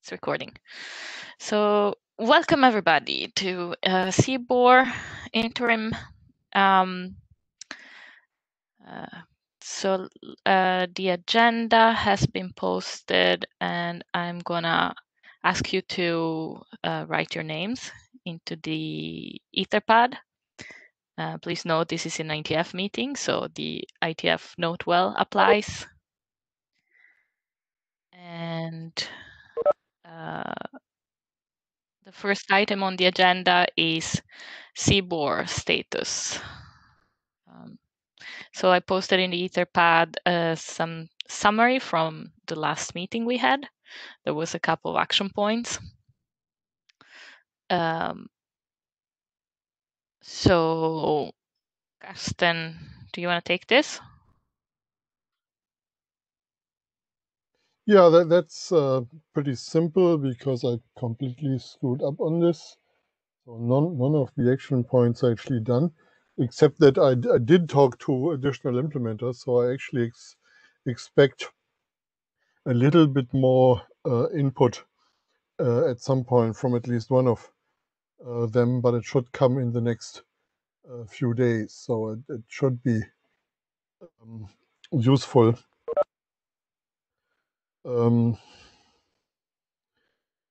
it's recording. So welcome everybody to uh, CBOR interim. Um, uh, so uh, the agenda has been posted and I'm gonna ask you to uh, write your names into the Etherpad. Uh, please note this is an IETF meeting, so the IETF note well applies. And uh, the first item on the agenda is CBOR status. Um, so I posted in the Etherpad uh, some summary from the last meeting we had. There was a couple of action points. Um, so, Carsten, do you want to take this? Yeah, that, that's uh, pretty simple because I completely screwed up on this. So none, none of the action points are actually done, except that I, I did talk to additional implementers. So I actually ex expect a little bit more uh, input uh, at some point from at least one of uh, them, but it should come in the next uh, few days. So it, it should be um, useful um,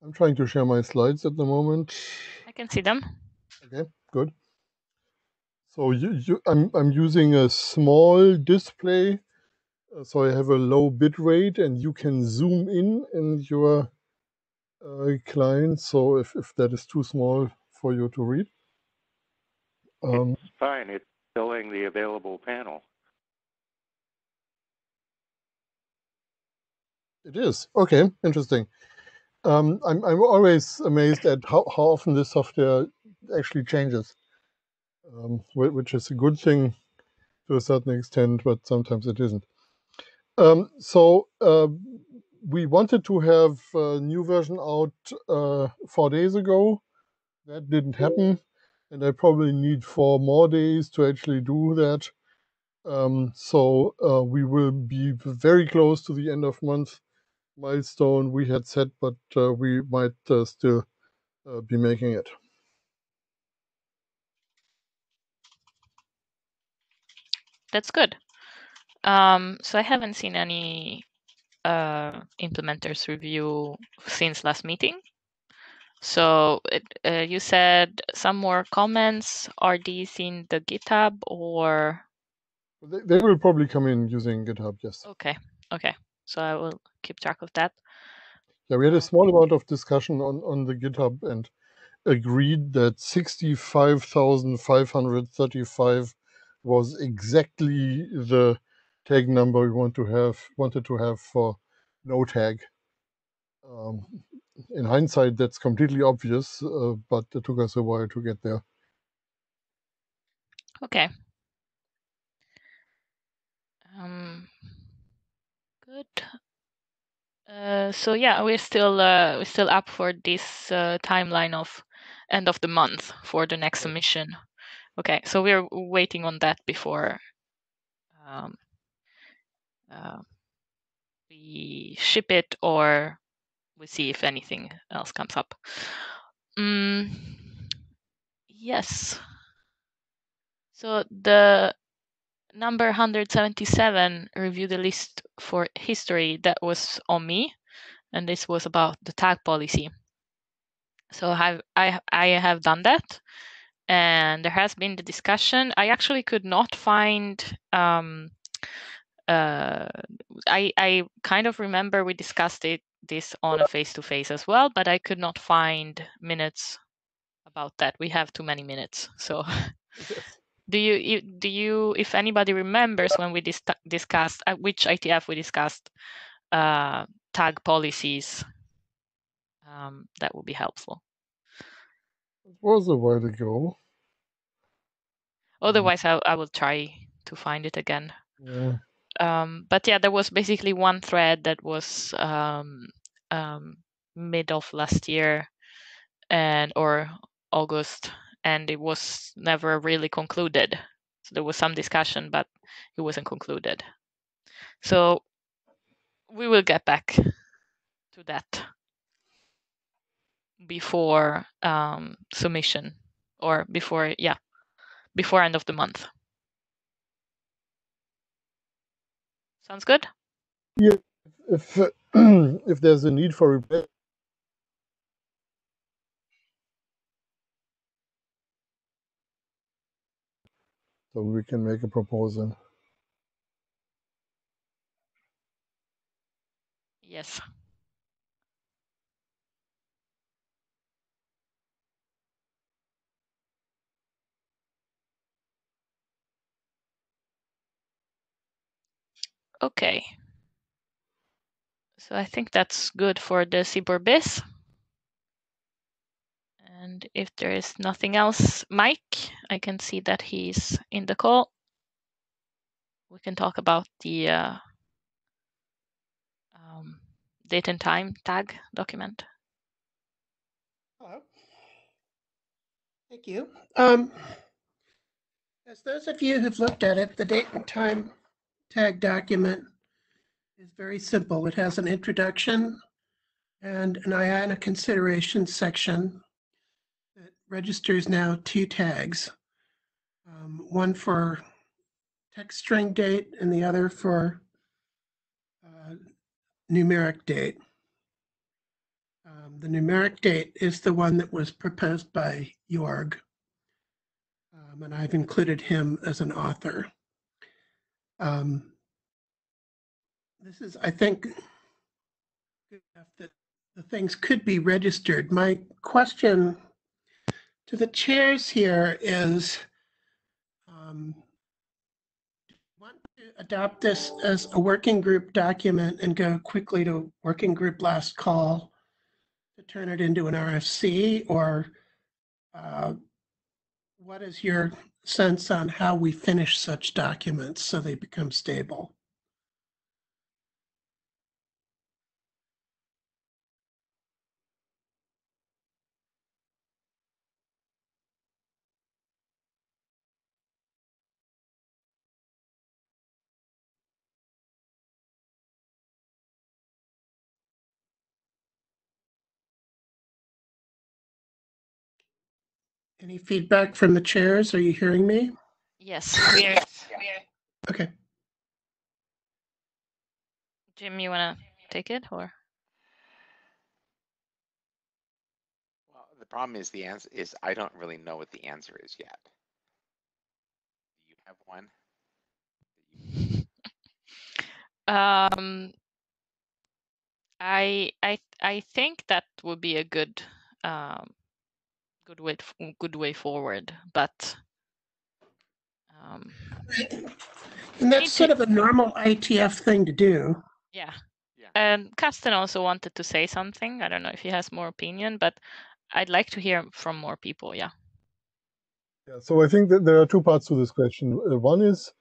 I'm trying to share my slides at the moment. I can see them. Okay, good. So you, you, I'm, I'm using a small display, uh, so I have a low bit rate, and you can zoom in in your uh, client. So if, if that is too small for you to read. Um, it's fine. It's showing the available panel. It is. Okay, interesting. Um, I'm, I'm always amazed at how, how often this software actually changes, um, which is a good thing to a certain extent, but sometimes it isn't. Um, so uh, we wanted to have a new version out uh, four days ago. That didn't happen, and I probably need four more days to actually do that. Um, so uh, we will be very close to the end of month milestone we had set, but uh, we might uh, still uh, be making it. That's good. Um, so I haven't seen any uh, implementers review since last meeting. So it, uh, you said some more comments. Are these in the GitHub or? They, they will probably come in using GitHub, yes. Okay, okay. So I will keep track of that. Yeah, we had a small amount of discussion on, on the GitHub and agreed that 65,535 was exactly the tag number we want to have wanted to have for no tag. Um, in hindsight, that's completely obvious, uh, but it took us a while to get there. Okay. Um, good. Uh, so yeah, we're still uh, we're still up for this uh, timeline of end of the month for the next submission. Okay, so we're waiting on that before um, uh, we ship it or we see if anything else comes up. Mm, yes. So the number 177 review the list for history that was on me and this was about the tag policy. So I, I i have done that and there has been the discussion. I actually could not find um, uh, I, I kind of remember we discussed it this on a face to face as well, but I could not find minutes about that. We have too many minutes, so do you do you if anybody remembers when we dis- discussed uh, which IETF we discussed uh, tag policies um, that would be helpful? It was a while ago. Otherwise I, I will try to find it again. Yeah. Um, but yeah there was basically one thread that was um, um, mid of last year and or august and it was never really concluded. So there was some discussion, but it wasn't concluded. So we will get back to that. before um, submission or before yeah before end of the month. Sounds good. Yeah, if if there's a need for repair, so we can make a proposal. Yes. Okay. So I think that's good for the BIS. And if there is nothing else, Mike, I can see that he's in the call. We can talk about the uh, um, date and time tag document. Hello. Thank you. Um, as those of you who've looked at it, the date and time tag document is very simple. It has an introduction and an IANA consideration section that registers now two tags, um, one for text string date and the other for uh, numeric date. Um, the numeric date is the one that was proposed by Jorg, um, and I've included him as an author. Um, this is, I think, good enough that the things could be registered. My question to the chairs here is, um, want to adopt this as a working group document and go quickly to working group last call to turn it into an RFC or uh, what is your sense on how we finish such documents so they become stable? Any feedback from the chairs? Are you hearing me? Yes, we're Okay. Jim. You want to take it or? Well, the problem is the answer is I don't really know what the answer is yet. Do you have one? Um, I I I think that would be a good um, good way good way forward, but um, And that's sort of a normal IETF thing to do. yeah. Yeah. And Carsten also wanted to say something. I don't know if he has more opinion, but I'd like to hear from more people. Yeah. Yeah, so I think that there are two parts to this question. Uh, one is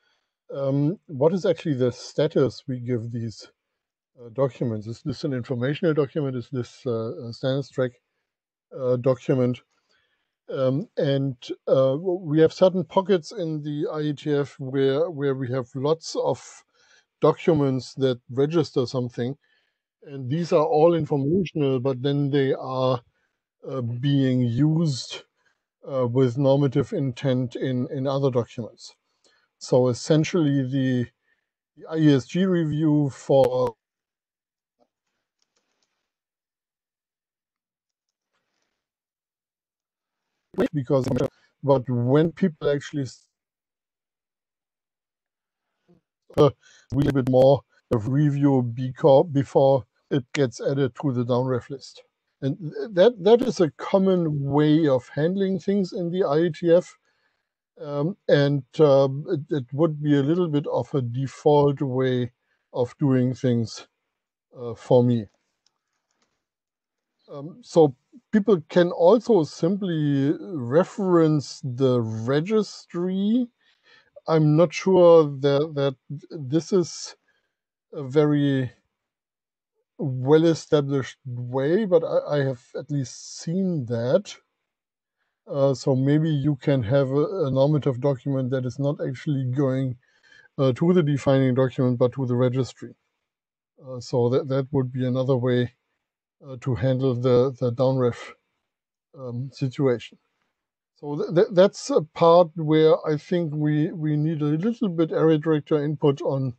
um, what is actually the status we give these uh, documents? Is this an informational document? Is this uh, a standards track uh, document? Um, and uh, we have certain pockets in the IETF where where we have lots of documents that register something, and these are all informational, but then they are uh, being used uh, with normative intent in in other documents. So essentially, the, the IESG review for because but when people actually uh, we a bit more of review before before it gets added to the downref list. And that that is a common way of handling things in the IETF. Um, and um, it, it, would be a little bit of a default way of doing things uh, for me. Um, so people can also simply reference the registry. I'm not sure that, that this is a very well established way, but I, I, have at least seen that. Uh, so maybe you can have a, a, normative document that is not actually going uh, to the defining document, but to the registry. Uh, so that, that would be another way to handle the, the downref um, situation. So th- th- that's a part where I think we, we need a little bit area director input on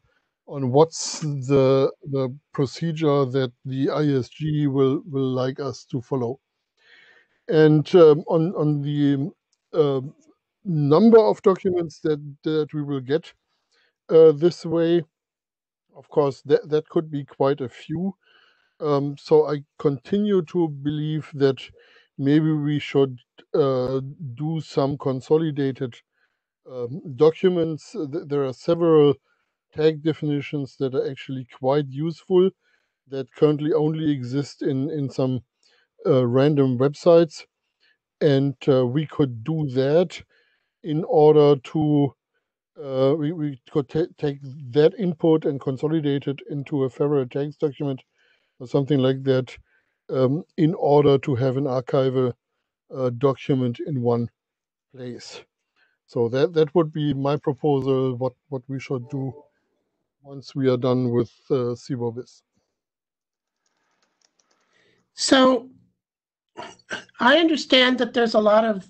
on what's the the procedure that the IESG will will like us to follow. And um, on on the uh, number of documents that that we will get uh, this way, of course, that that could be quite a few. Um, so I continue to believe that maybe we should uh, do some consolidated um, documents. There are several tag definitions that are actually quite useful that currently only exist in, in some uh, random websites. And uh, we could do that in order to, uh, we, we could ta- take that input and consolidate it into a federal tags document or something like that um, in order to have an archival uh, document in one place. So that, that would be my proposal, what, what we should do once we are done with uh, CBORbis. So I understand that there's a lot of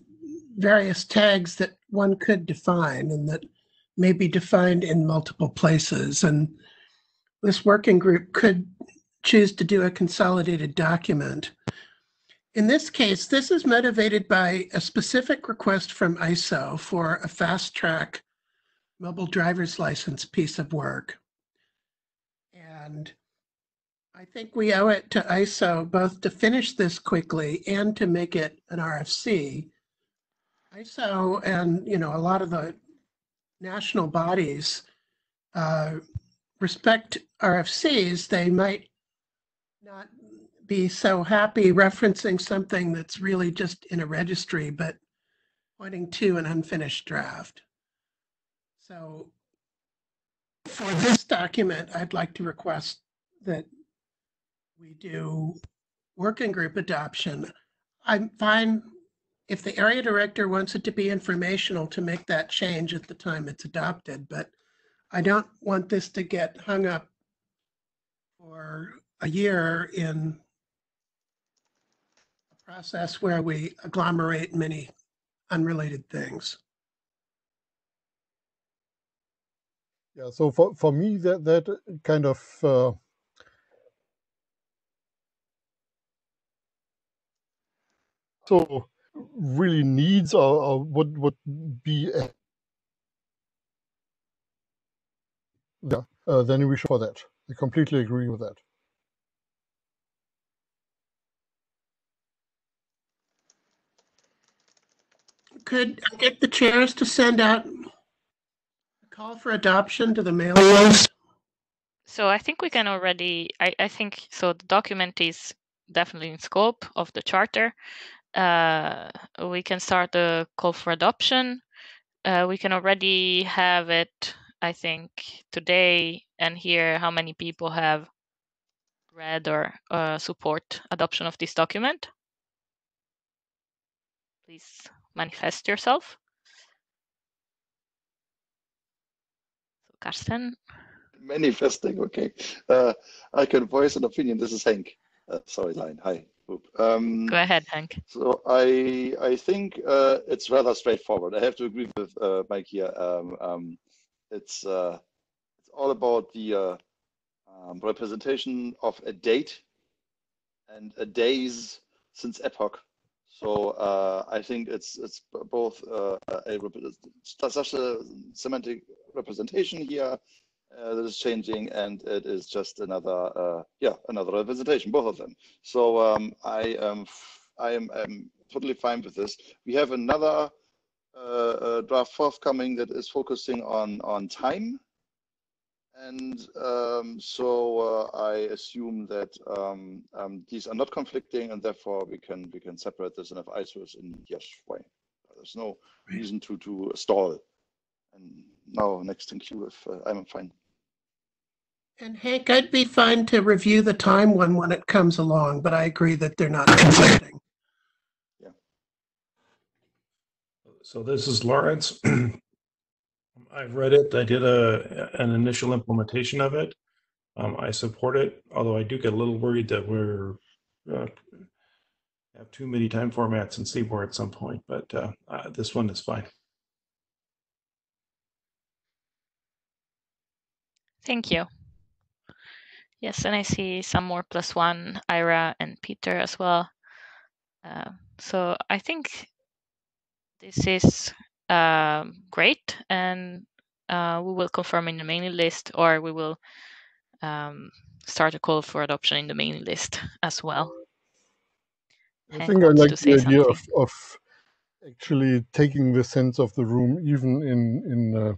various tags that one could define and that may be defined in multiple places. And this working group could choose to do a consolidated document. In this case, this is motivated by a specific request from ISO for a fast track mobile driver's license piece of work. And I think we owe it to ISO both to finish this quickly and to make it an RFC. ISO and, you know, a lot of the national bodies uh, respect RFCs. They might not be so happy referencing something that's really just in a registry, but pointing to an unfinished draft. So for this document, I'd like to request that we do working group adoption. I'm fine if the area director wants it to be informational to make that change at the time it's adopted, but I don't want this to get hung up for a year in a process where we agglomerate many unrelated things. Yeah, so for, for me, that, that kind of uh, so really needs or, or would would be yeah, uh, then we should for that. I completely agree with that. Could I get the chairs to send out a call for adoption to the list? So I think we can already. I, I think so. The document is definitely in scope of the charter. Uh, we can start the call for adoption. Uh, we can already have it. I think today and hear how many people have read or uh, support adoption of this document. Please manifest yourself. So Carsten. Manifesting, okay. Uh, I can voice an opinion. This is Hank. Uh, sorry, line. Hi. Um, Go ahead, Hank. So I I think uh, it's rather straightforward. I have to agree with uh, Mike here. Um, um, it's uh, it's all about the uh, um, representation of a date and a days since epoch. So uh, I think it's it's both uh, a such a semantic representation here uh, that is changing, and it is just another, uh, yeah, another representation, both of them. So um, I am, I am, I'm totally fine with this. We have another uh, uh, draft forthcoming that is focusing on on time, and um, so uh, I assume that um, um, these are not conflicting, and therefore we can we can separate this. And if ISO is in yes way, there's no reason to to stall. And now next in queue if uh, I'm fine. And Hank, I'd be fine to review the time one when it comes along, but I agree that they're not conflicting. Yeah. So this is Lawrence. I've read it. I did a an initial implementation of it. Um, I support it, although I do get a little worried that we're uh, have too many time formats in CBOR at some point, but uh, uh, this one is fine. Thank you. Yes, and I see some more plus one, Ira and Peter as well. Uh, so I think this is uh, great, and uh, we will confirm in the mailing list, or we will um, start a call for adoption in the mailing list as well. I Hank think I like the idea of, of actually taking the sense of the room, even in in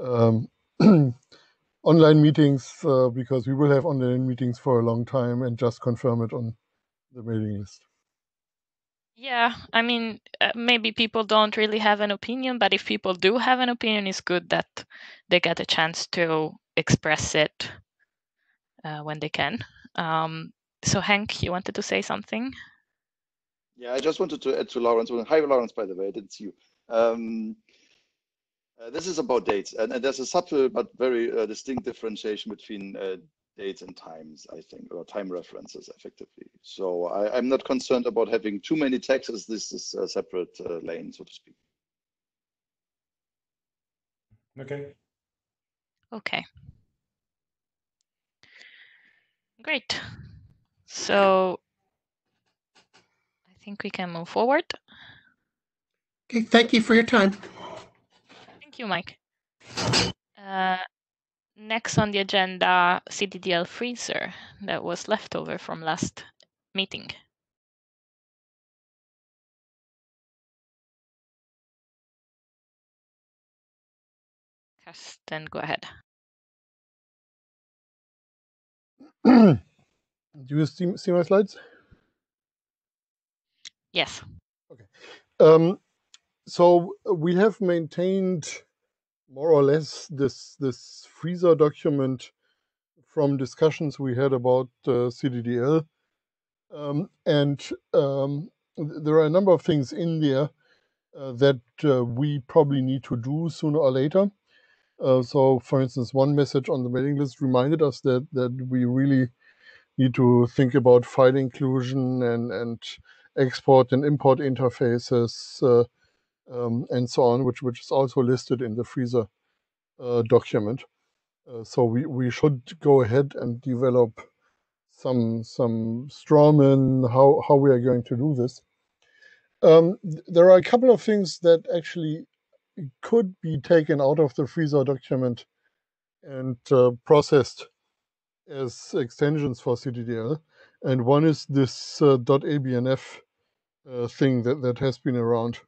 uh, um, online meetings, uh, because we will have online meetings for a long time, and just confirm it on the mailing list. Yeah, I mean, uh, maybe people don't really have an opinion, but if people do have an opinion, it's good that they get a chance to express it uh, when they can. Um, so, Hank, you wanted to say something? Yeah, I just wanted to add to Lawrence. Hi, Lawrence, by the way, I didn't see you. Um, uh, this is about dates, and, and, there's a subtle but very uh, distinct differentiation between uh, dates and times, I think, or time references effectively. So I, am not concerned about having too many taxes. This is a separate uh, lane, so to speak. Okay. Okay. Great. So I think we can move forward. Okay, thank you for your time. Thank you, Mike. Uh, next on the agenda, CDDL freezer that was left over from last meeting. Carsten, go ahead. Do you see, see my slides? Yes. Okay. Um, so we have maintained more or less this this freezer document from discussions we had about uh, CDDL, um, and um, there are a number of things in there uh, that uh, we probably need to do sooner or later. Uh, so, for instance, one message on the mailing list reminded us that that we really need to think about file inclusion and and export and import interfaces uh, um, and so on, which which is also listed in the freezer uh, document. Uh, so we, we should go ahead and develop some some strawman how how we are going to do this. Um, there are a couple of things that actually could be taken out of the freezer document and uh, processed as extensions for CDDL, and one is this uh, .abnf uh, thing that, that has been around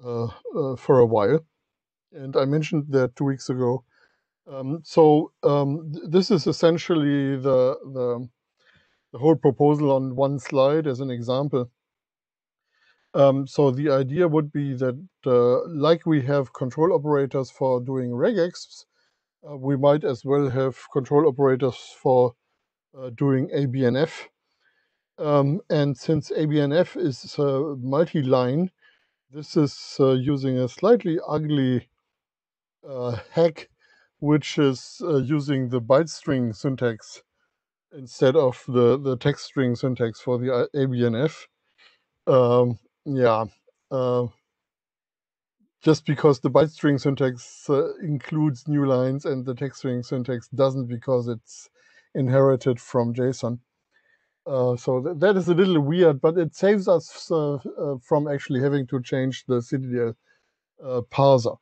for a while, and I mentioned that two weeks ago. Um, so um, th- this is essentially the, the the whole proposal on one slide as an example. Um, so the idea would be that, uh, like we have control operators for doing regexps, uh, we might as well have control operators for uh, doing ABNF. Um, and since ABNF is uh, multi-line, this is uh, using a slightly ugly uh, hack, which is uh, using the byte string syntax instead of the, the text string syntax for the uh, ABNF. Um, yeah, uh, just because the byte string syntax uh, includes new lines and the text string syntax doesn't because it's inherited from JSON. Uh, so th- that is a little weird, but it saves us uh, uh, from actually having to change the CDDL uh, parser.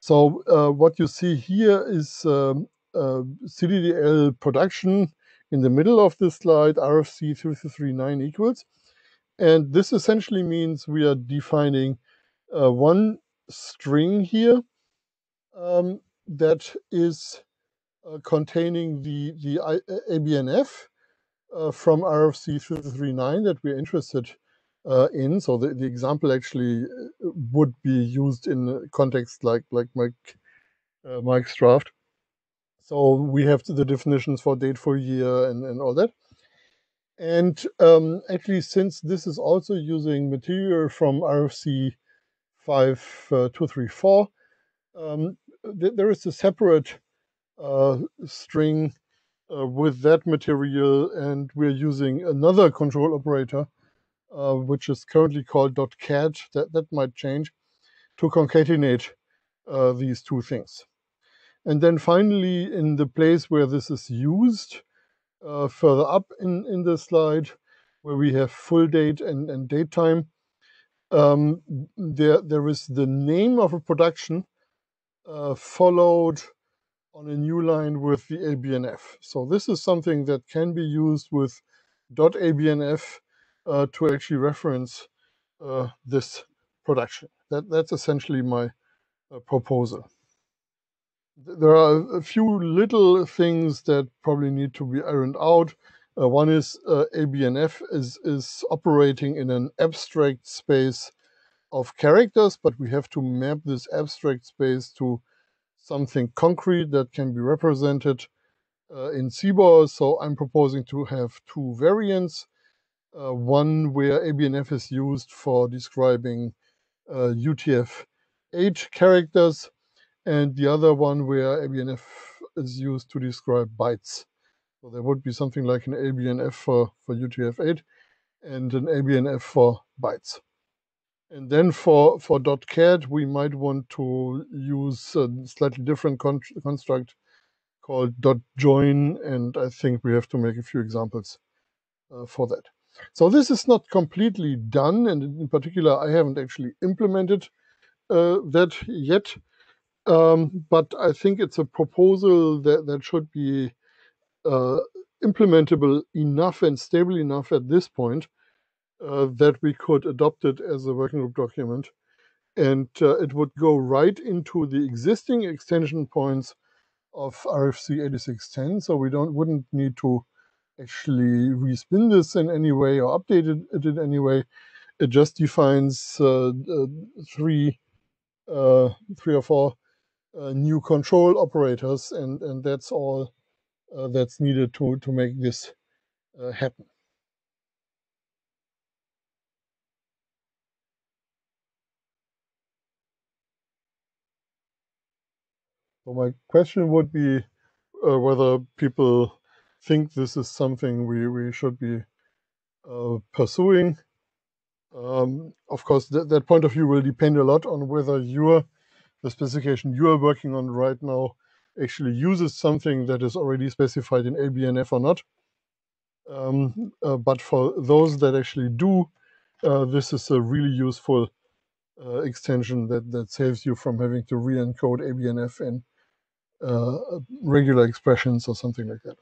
So uh, what you see here is um, CDDL production in the middle of this slide, RFC 3339 equals. And this essentially means we are defining one string here um, that is containing the, the ABNF from RFC 339 that we're interested uh, in. So the, the example actually uh, would be used in context like, like Mike, uh, Mike's draft. So we have the definitions for date for year and, and all that. And um, actually, since this is also using material from RFC 5234, um, th- there is a separate uh, string uh, with that material, and we're using another control operator uh, which is currently called .cat, that, that might change, to concatenate uh, these two things. And then finally, in the place where this is used, uh, further up in, in the slide, where we have full date and, and date time, um, there, there is the name of a production uh, followed on a new line with the ABNF. So this is something that can be used with .abnf uh, to actually reference uh, this production. That, that's essentially my uh, proposal. There are a few little things that probably need to be ironed out. Uh, one is uh, ABNF is, is operating in an abstract space of characters, but we have to map this abstract space to something concrete that can be represented uh, in CBOR. So I'm proposing to have two variants. Uh, one where ABNF is used for describing uh, UTF-8 characters, and the other one where ABNF is used to describe bytes. So there would be something like an ABNF for, for UTF-8 and an ABNF for bytes. And then for, for .cat, we might want to use a slightly different con construct called .join, and I think we have to make a few examples uh, for that. So this is not completely done, and in particular, I haven't actually implemented uh, that yet. Um, but I think it's a proposal that, that should be uh, implementable enough and stable enough at this point uh, that we could adopt it as a working group document. And uh, it would go right into the existing extension points of RFC 8610. So we don't wouldn't need to actually respin this in any way or update it, in any way. It just defines uh, uh three, uh, three or four uh, new control operators, and, and that's all that's needed to, to make this happen. So my question would be uh, whether people think this is something we, we should be uh, pursuing. Um, of course, th that point of view will depend a lot on whether your the specification you are working on right now actually uses something that is already specified in ABNF or not. Um, uh, but for those that actually do, uh, this is a really useful uh, extension that, that saves you from having to re-encode ABNF in uh, regular expressions or something like that.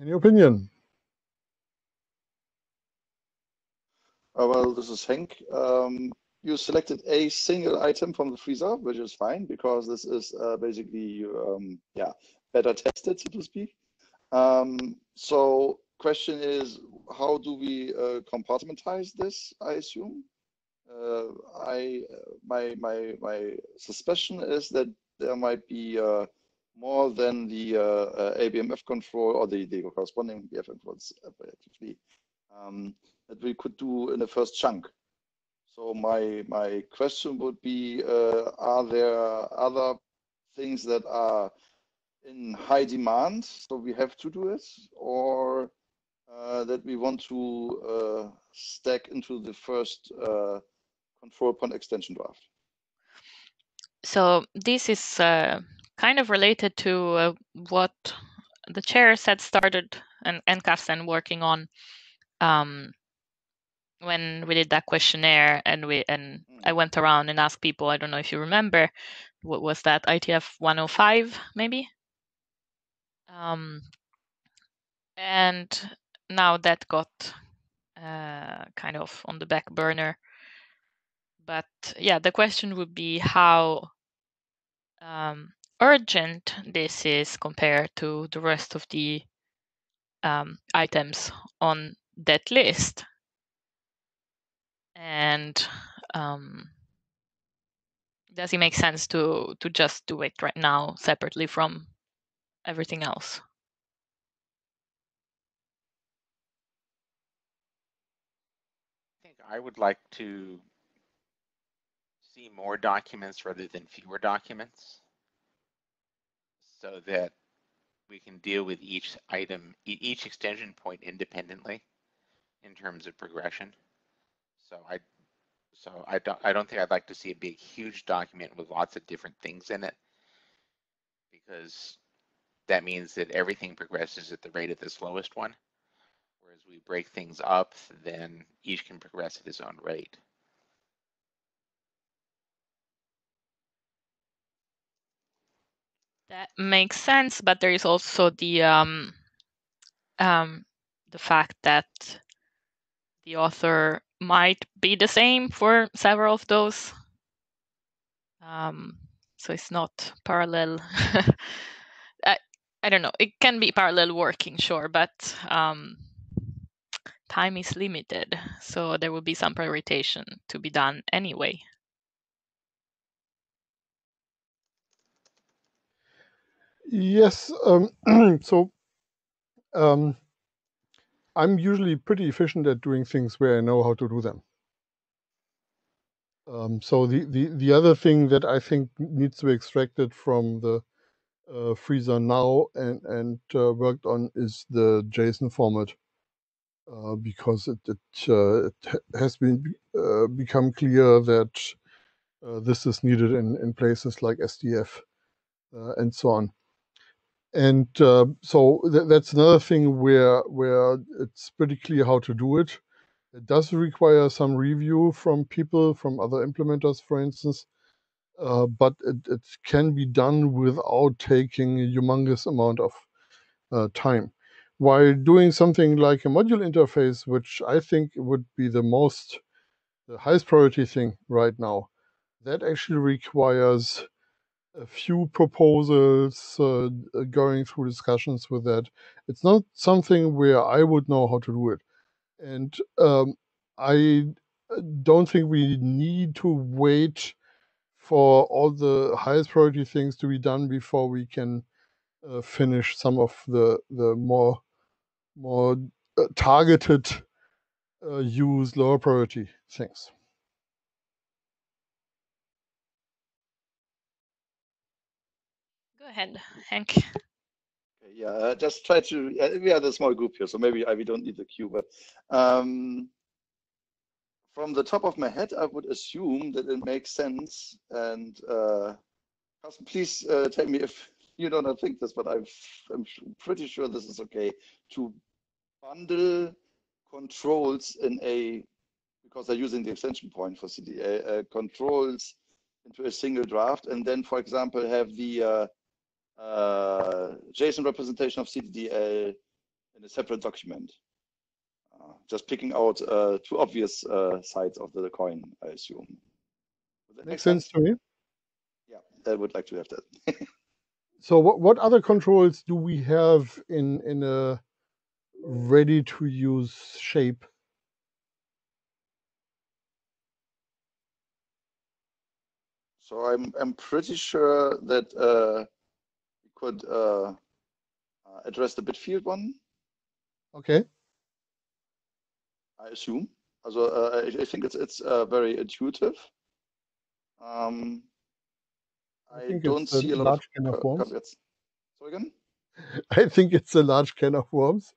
Any opinion? Uh, well, this is Hank. Um, you selected a single item from the freezer, which is fine because this is uh, basically um, yeah better tested, so to speak. Um, so question is, how do we uh, compartmentalize this? I assume. Uh, I my my my suspicion is that there might be uh, more than the uh, uh, ABNF control or the, the corresponding BF controls effectively um, that we could do in the first chunk. So my my question would be: uh, Are there other things that are in high demand, so we have to do it, or that we want to uh, stack into the first uh, control point extension draft? So this is uh, kind of related to uh, what the chair said started and, and Carsten working on um, when we did that questionnaire and we and I mm. went around and asked people, I don't know if you remember, what was that IETF 105 maybe? Um, and now that got uh, kind of on the back burner. But yeah, the question would be how um, urgent this is compared to the rest of the um, items on that list. And um, does it make sense to to just do it right now separately from everything else? I would like to see more documents rather than fewer documents so that we can deal with each item, each extension point independently in terms of progression. So I, so I don't, I don't think I'd like to see a big, huge document with lots of different things in it. Because that means that everything progresses at the rate of the slowest one. We break things up, then each can progress at his own rate. That makes sense, but there is also the um, um, the fact that the author might be the same for several of those. Um, so it's not parallel. I, I don't know. It can be parallel working, sure, but um, time is limited, so there will be some prioritization to be done anyway. Yes. Um, so um, I'm usually pretty efficient at doing things where I know how to do them. Um, so the, the, the other thing that I think needs to be extracted from the uh, freezer now and, and uh, worked on is the JSON format. Uh, because it, it, uh, it has been uh, become clear that uh, this is needed in, in places like SDF uh, and so on. And so th- that's another thing where where it's pretty clear how to do it. It does require some review from people, from other implementers, for instance, but it, it can be done without taking a humongous amount of time. While doing something like a module interface, which I think would be the most, the highest priority thing right now, that actually requires a few proposals, uh, uh, going through discussions with that. It's not something where I would know how to do it. And um, I uh, don't think we need to wait for all the highest priority things to be done before we can uh, finish some of the the more more uh, targeted uh, use lower priority things. Go ahead, Hank. Yeah, uh, just try to. Uh, we are the small group here, so maybe I, we don't need the queue. But um, from the top of my head, I would assume that it makes sense. And uh, Carsten, please uh, tell me if you do not think this, but I've, I'm pretty sure this is okay to bundle controls in a because they're using the extension point for CDA uh, controls into a single draft, and then, for example, have the uh, uh, JSON representation of CDDL in a separate document. Uh, just picking out uh, two obvious uh, sides of the coin, I assume. That Makes sense to me. Yeah, I would like to have that. So what what other controls do we have in in a ready to use shape? so I'm I'm pretty sure that uh, we could uh, uh, address the bit field one. Okay. I assume. Also, uh, I, I think it's it's uh, very intuitive. Um, think don't a see a lot of large can of worms. So again? I think it's a large can of worms.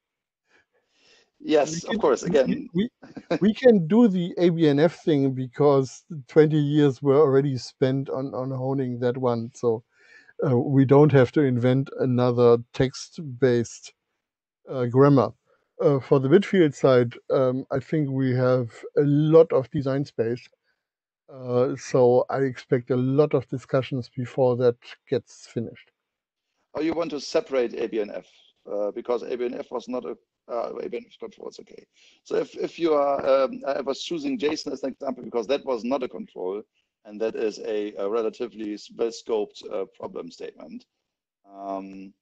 Yes, can- of course. Again, we we can do the ABNF thing because 20 years were already spent on on honing that one. So uh, we don't have to invent another text-based uh, grammar. Uh, for the Bitfield side, um, I think we have a lot of design space. Uh, so I expect a lot of discussions before that gets finished. or you want to separate ABNF uh, because ABNF was not a uh, ABNF controls. Okay. So if if you are, um, I was choosing JSON as an example because that was not a control, and that is a, a relatively well scoped uh, problem statement. Um,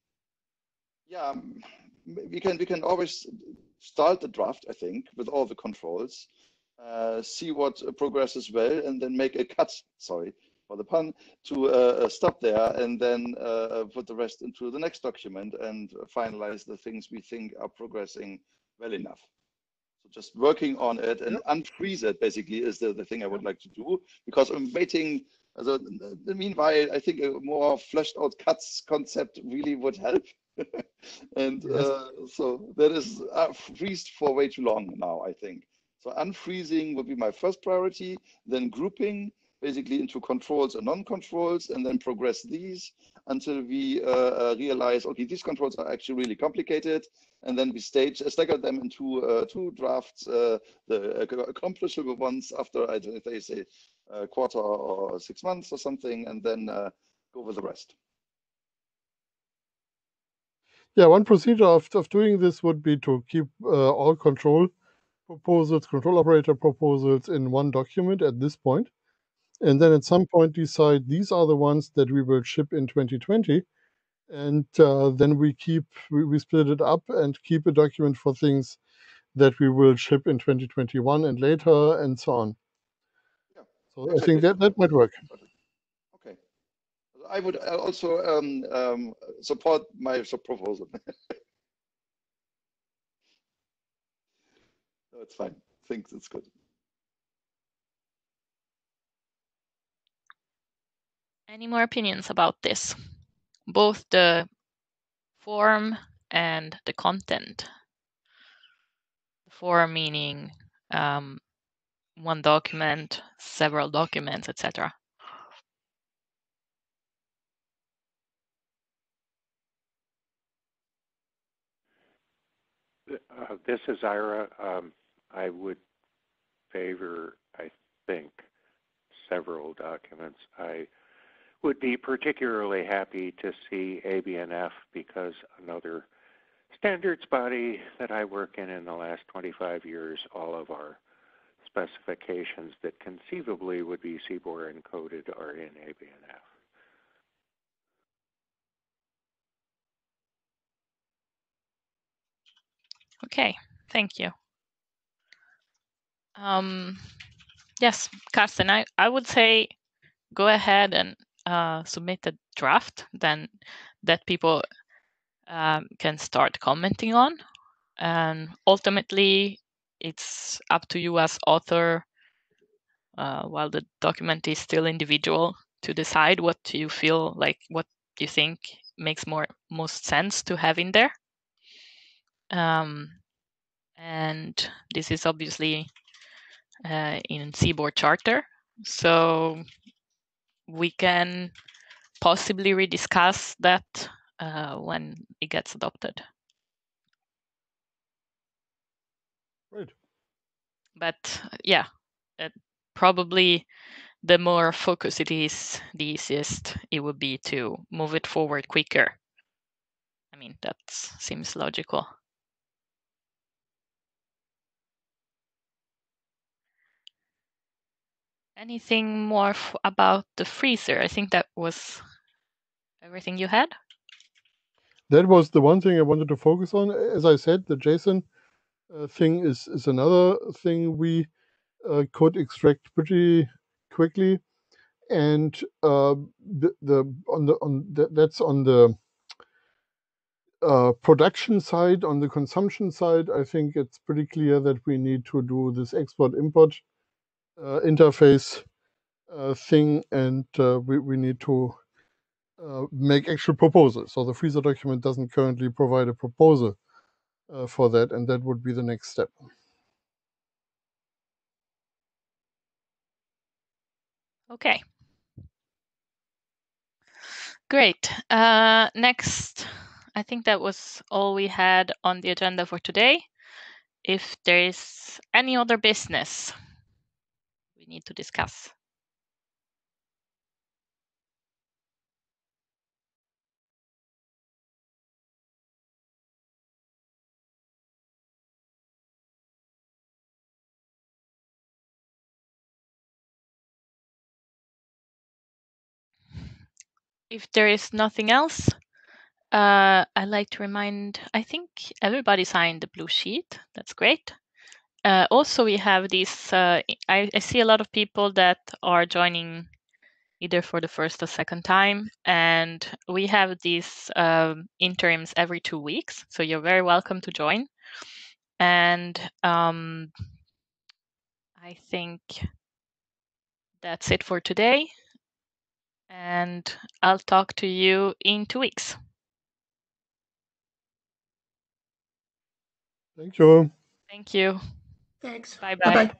yeah, we can we can always start the draft. I think with all the controls, uh, see what progresses well, and then make a cut. Sorry for the pun to uh, stop there and then uh, put the rest into the next document and finalize the things we think are progressing well enough. So just working on it and unfreeze it basically is the, the thing I would like to do because I'm waiting. So meanwhile, I think a more fleshed out cuts concept really would help and Yes. uh, so that is uh, freezed for way too long now, I think. So unfreezing would be my first priority, then grouping basically into controls and non-controls, and then progress these until we uh, uh, realize, okay, these controls are actually really complicated, and then we stage uh, stagger them into uh, two drafts, uh, the accomplishable ones after I they say a quarter or six months or something, and then uh, go with the rest. Yeah, one procedure of, of doing this would be to keep all control proposals, control operator proposals in one document at this point, and then at some point decide these are the ones that we will ship in 2020, and uh, then we keep we, we split it up and keep a document for things that we will ship in 2021 and later, and so on. Yeah, So I think that that might work. Okay. I would also um, um, support my proposal. That's fine. I think that's good. Any more opinions about this? Both the form and the content. Form meaning um, one document, several documents, etc. Uh, this is Ira. Um, I would favor, I think, several documents. I would be particularly happy to see ABNF because another standards body that I work in in the last 25 years, all of our specifications that conceivably would be CBOR encoded are in ABNF. Okay, thank you. Um, yes, Carsten, I, I would say go ahead and uh, submit a draft then that people um, can start commenting on. And ultimately, it's up to you as author, uh, while the document is still individual, to decide what you feel like, what you think makes more most sense to have in there. Um, and this is obviously uh, in CBOR Charter. So we can possibly rediscuss that uh, when it gets adopted. Right. But yeah, uh, probably the more focus it is, the easiest it would be to move it forward quicker. I mean, that seems logical. Anything more f- about the freezer? I think that was everything you had. That was the one thing I wanted to focus on. As I said, the JSON uh, thing is is another thing we uh, could extract pretty quickly, and uh, the, the on the on the, that's on the uh, production side. On the consumption side, I think it's pretty clear that we need to do this export import interface uh, thing, and uh, we we need to uh, make actual proposals. So the freezer document doesn't currently provide a proposal uh, for that, and that would be the next step. Okay. Great. Uh, next, I think that was all we had on the agenda for today. If there is any other business need to discuss. If there is nothing else, uh, I'd like to remind, I think everybody signed the blue sheet. That's great. Uh, also, we have these, uh, I, I see a lot of people that are joining either for the first or second time. And we have these um, interims every two weeks. So you're very welcome to join. And um, I think that's it for today. And I'll talk to you in two weeks. Thank you. Thank you. Thanks. Bye bye. Bye-bye.